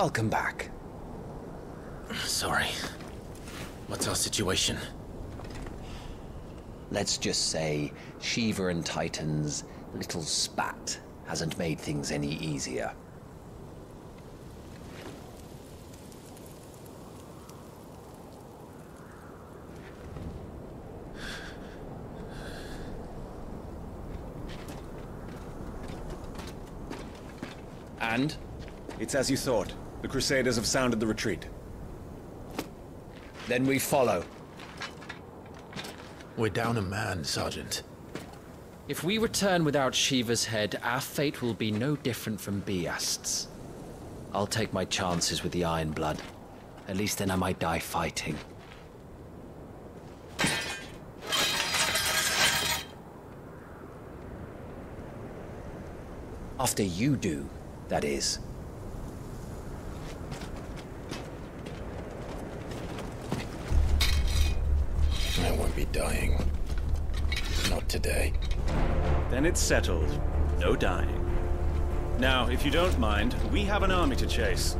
welcome back. Sorry. What's our situation? Let's just say Shiva and Titan's little spat hasn't made things any easier. And? It's as you thought. The Crusaders have sounded the retreat. Then we follow. We're down a man, Sergeant. If we return without Shiva's head, our fate will be no different from Biast's. I'll take my chances with the Iron Blood. At least then I might die fighting. After you do, that is. I won't be dying. Not today. Then it's settled. No dying. Now, if you don't mind, we have an army to chase.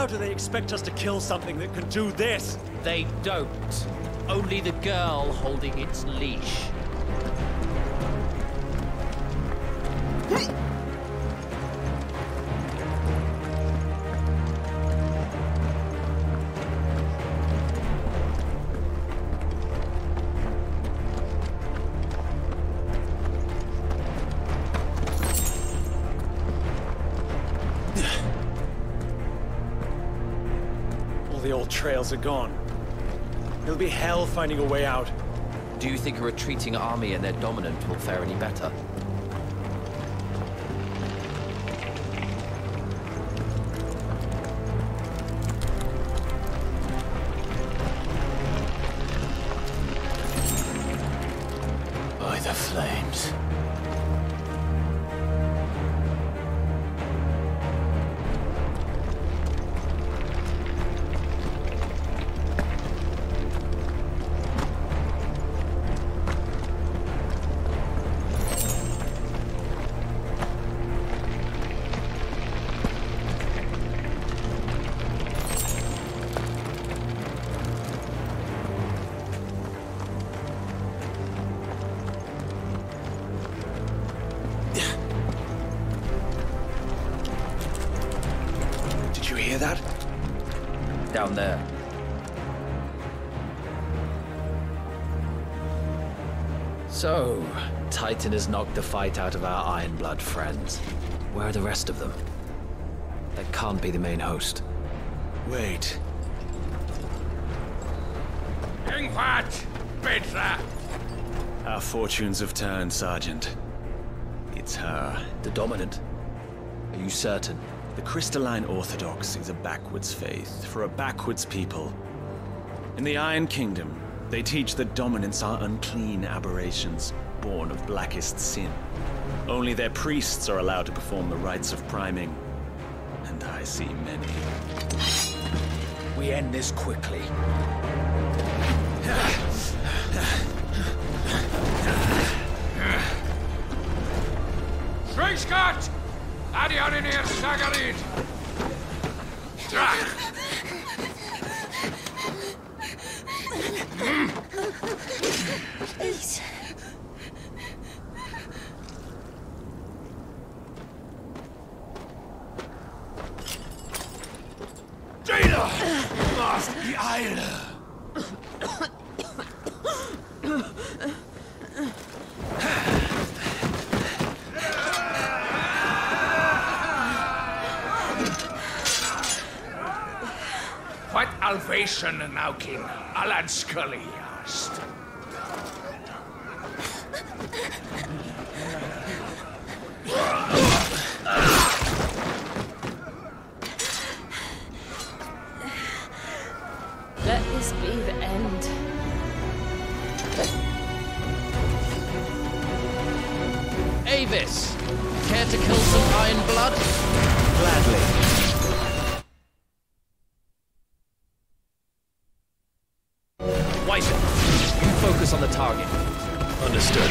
How do they expect us to kill something that can do this? They don't. Only the girl holding its leash. Trails are gone. It'll be hell finding a way out. Do you think a retreating army and their dominant will fare any better? So, Titan has knocked the fight out of our Ironblood friends. Where are the rest of them? That can't be the main host. Wait. Ingvat! Petra! Our fortunes have turned, Sergeant. It's her. The Dominant? Are you certain? The Crystalline Orthodox is a backwards faith for a backwards people. In the Iron Kingdom, they teach that dominants are unclean aberrations, born of blackest sin. Only their priests are allowed to perform the rites of priming. And I see many. We end this quickly. Schweinsgott! Adioninir Sagarid! Alvation now King Alan Scully asked. Let this be the end. Avis, Care to kill some Iron Blood? Gladly. On the target. Understood.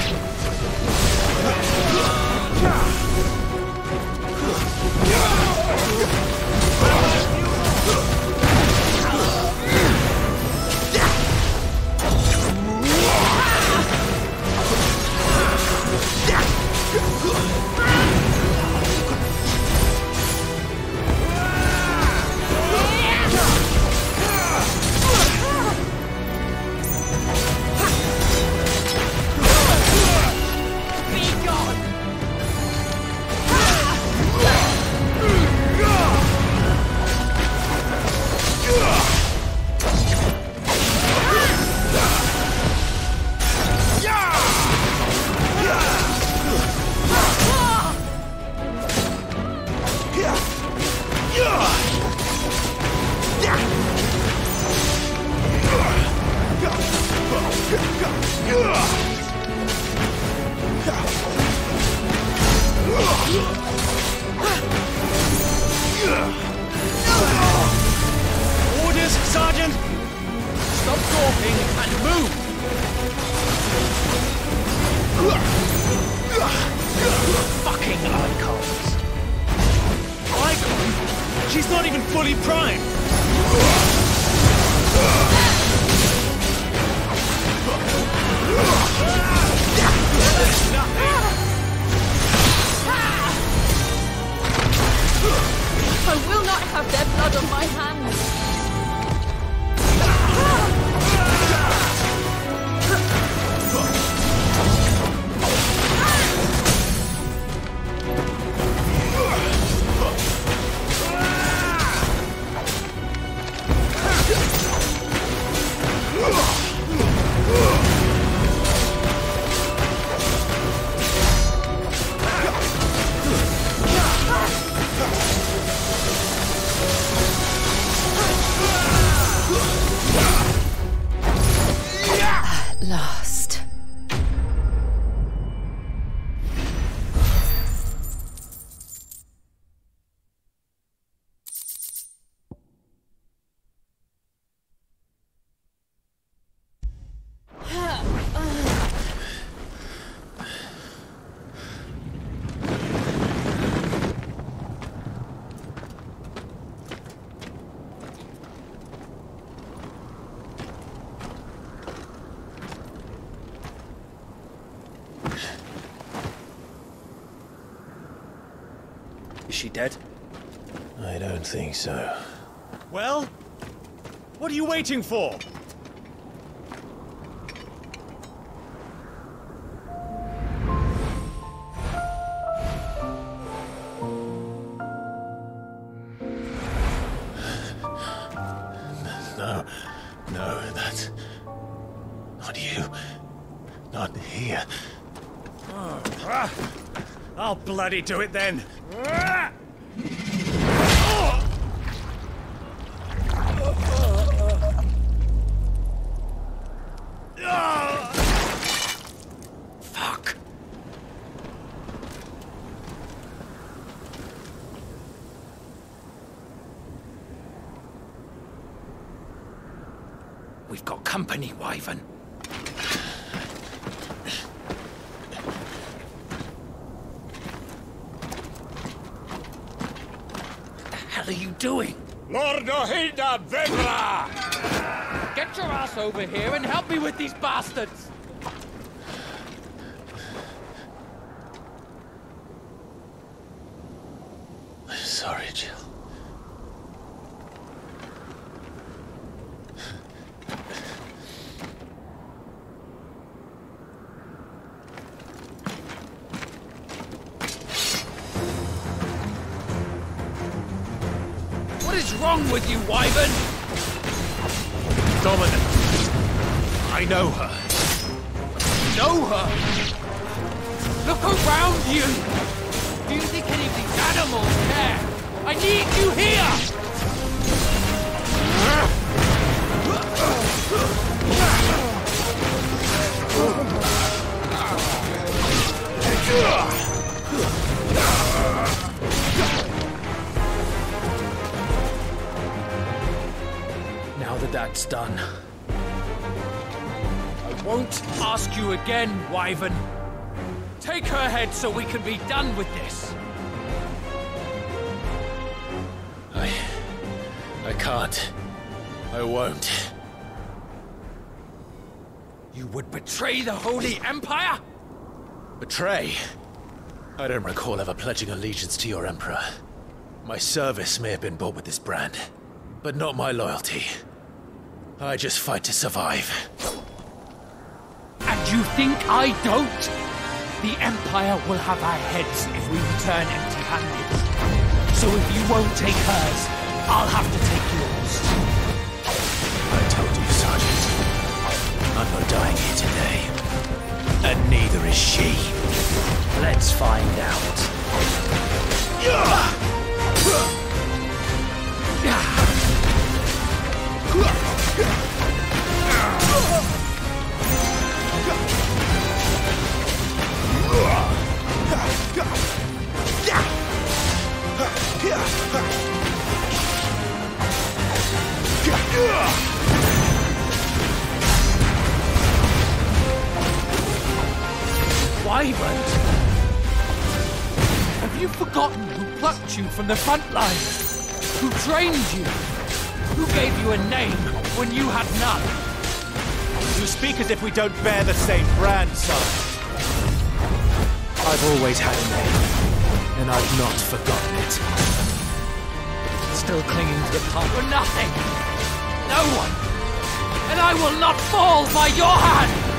Orders, Sergeant! Stop gawping and move! Fucking Eikons! Eikon? She's not even fully primed! Ah! I will not have their blood on my hands. She dead? I don't think so. Well? What are you waiting for? No, no, that's not you. Not here. Ah, I'll bloody do it then. We've got company, Wyvern. What the hell are you doing? Lord Ohida Vedra! Get your ass over here and help me with these bastards! Wrong with you, Wyvern? Dominant. I know her. Know her? Look around you! Do you think any of these animals care? I need you here! That's done. I won't ask you again, Wyvern. Take her head so we can be done with this. I. I can't. I won't. You would betray the Holy Empire? Betray? I don't recall ever pledging allegiance to your Emperor. My service may have been bought with this brand, but not my loyalty. I just fight to survive. And you think I don't? The Empire will have our heads if we return empty-handed. So if you won't take hers, I'll have to take yours. I told you, Sergeant. I'm not dying here today. And neither is she. Let's find out. Wyvern! Have you forgotten who plucked you from the front line? Who trained you? Who gave you a name when you had none? You speak as if we don't bear the same brand, son. I've always had a name, and I've not forgotten it. Still clinging to the past for nothing! No one! And I will not fall by your hand!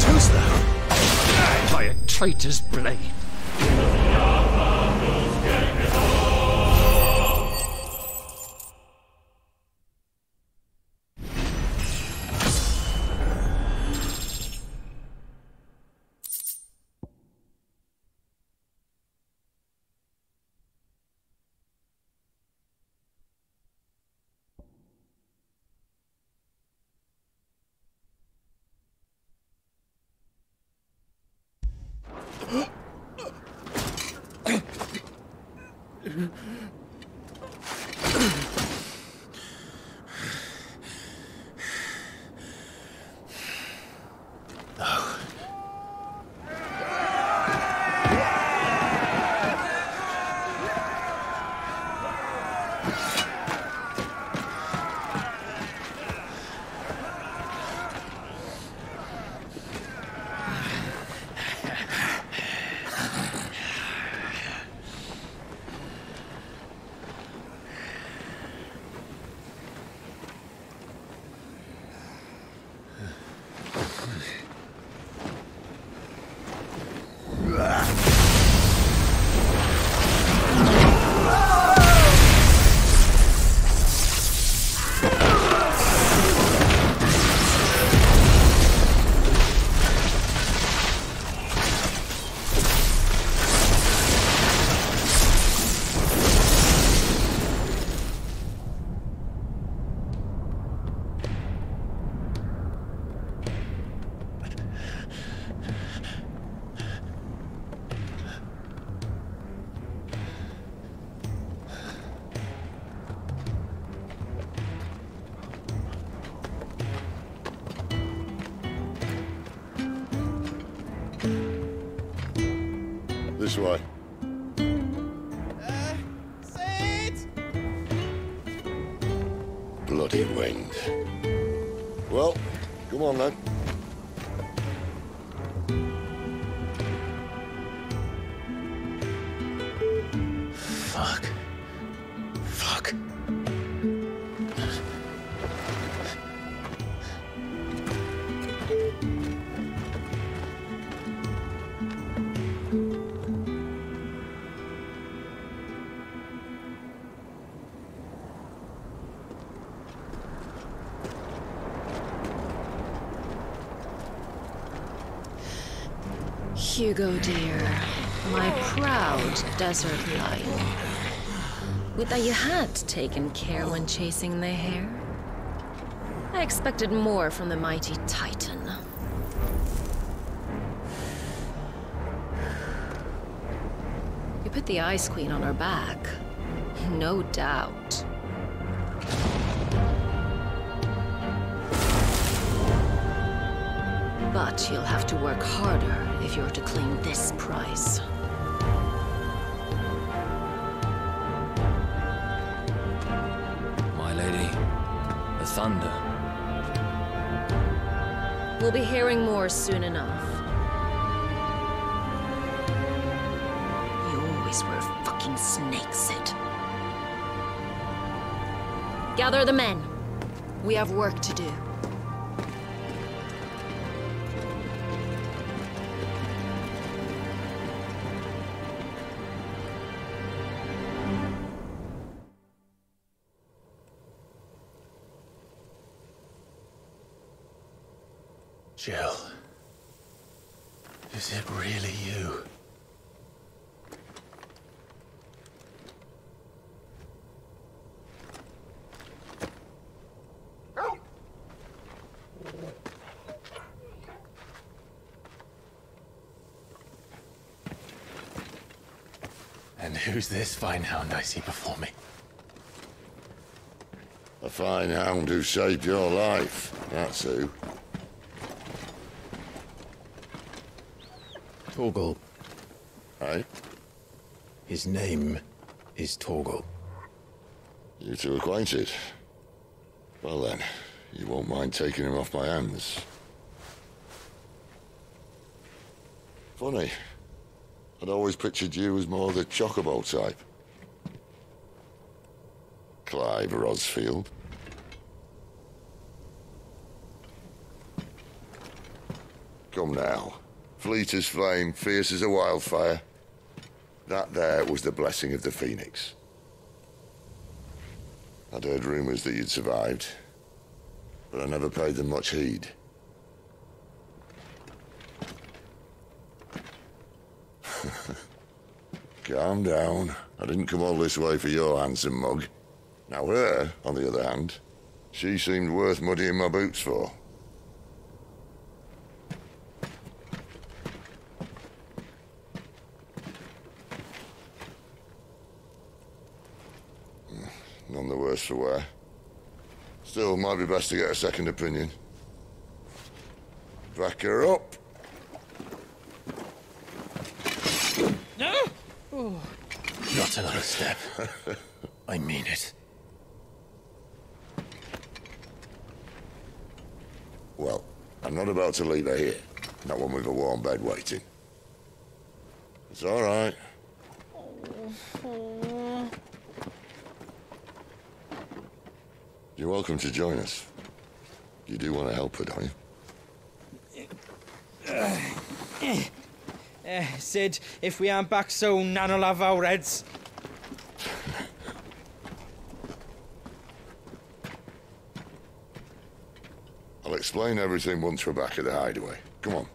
Toast thou! By a traitor's blade! Bloody wind. Well, come on then. Hugo, dear, my proud desert lion. Would that you had taken care when chasing the hare? I expected more from the mighty Titan. You put the Ice Queen on her back. No doubt. But you'll have to work harder if you're to claim this prize. My lady, the thunder. We'll be hearing more soon enough. You always were a fucking snake, Cid. Gather the men. We have work to do. Jill. Is it really you? And who's this fine hound I see before me? A fine hound who saved your life. That's who. Torgal. Hey? His name is Torgal. You two acquainted? Well then, you won't mind taking him off my hands. Funny. I'd always pictured you as more the chocobo type. Clive Rosfield. Come now. Fleet as flame, fierce as a wildfire. That there was the blessing of the Phoenix. I'd heard rumors that you'd survived, but I never paid them much heed. Calm down. I didn't come all this way for your handsome mug. Now her, on the other hand, she seemed worth muddying my boots for. None the worse for wear. Still, might be best to get a second opinion. Back her up. No! Not another step. I mean it. Well, I'm not about to leave her here. Not one with a warm bed waiting. It's all right. You're welcome to join us. You do want to help her, don't you? Eh, Cid, if we aren't back soon, Nan will have our heads. I'll explain everything once we're back at the hideaway. Come on.